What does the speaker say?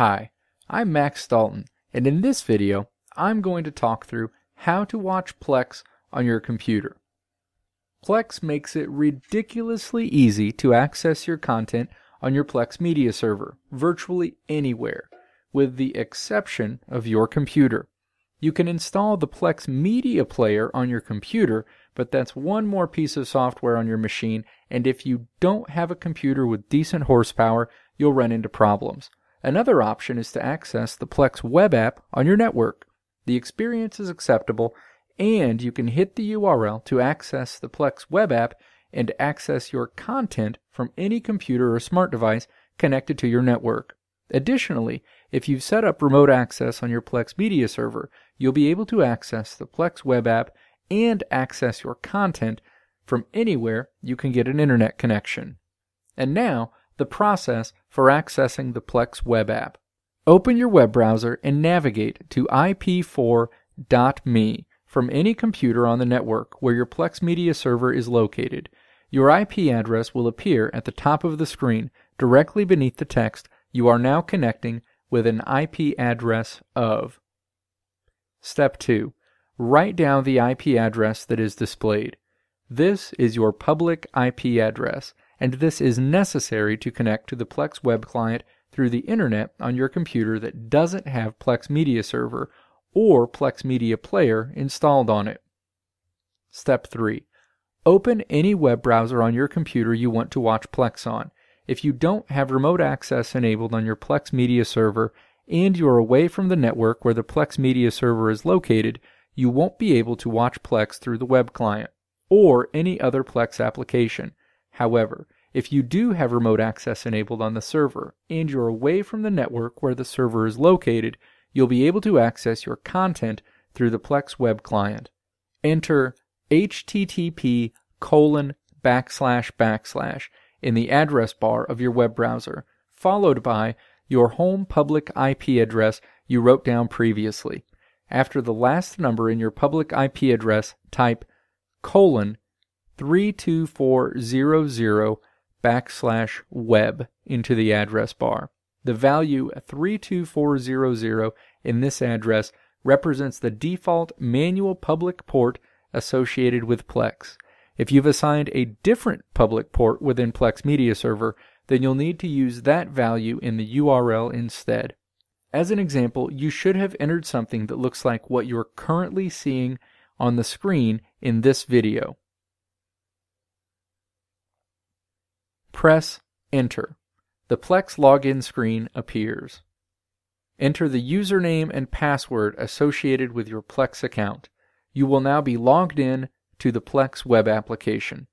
Hi, I'm Max Dalton, and in this video, I'm going to talk through how to watch Plex on your computer. Plex makes it ridiculously easy to access your content on your Plex media server, virtually anywhere, with the exception of your computer. You can install the Plex Media Player on your computer, but that's one more piece of software on your machine, and if you don't have a computer with decent horsepower, you'll run into problems. Another option is to access the Plex web app on your network. The experience is acceptable, and you can hit the URL to access the Plex web app and access your content from any computer or smart device connected to your network. Additionally, if you've set up remote access on your Plex media server, you'll be able to access the Plex web app and access your content from anywhere you can get an internet connection. And now, the process for accessing the Plex web app. Open your web browser and navigate to ip4.me from any computer on the network where your Plex media server is located. Your IP address will appear at the top of the screen directly beneath the text you are now connecting with an IP address of. Step 2. Write down the IP address that is displayed. This is your public IP address, and this is necessary to connect to the Plex web client through the internet on your computer that doesn't have Plex Media Server or Plex Media Player installed on it. Step 3. Open any web browser on your computer you want to watch Plex on. If you don't have remote access enabled on your Plex Media Server and you are away from the network where the Plex Media Server is located, you won't be able to watch Plex through the web client or any other Plex application. However, if you do have remote access enabled on the server and you're away from the network where the server is located, you'll be able to access your content through the Plex web client. Enter http colon backslash backslash in the address bar of your web browser, followed by your home public IP address you wrote down previously. After the last number in your public IP address, type colon 32400 backslash web into the address bar. The value 32400 in this address represents the default manual public port associated with Plex. If you've assigned a different public port within Plex Media Server, then you'll need to use that value in the URL instead. As an example, you should have entered something that looks like what you're currently seeing on the screen in this video. Press Enter. The Plex login screen appears. Enter the username and password associated with your Plex account. You will now be logged in to the Plex web application.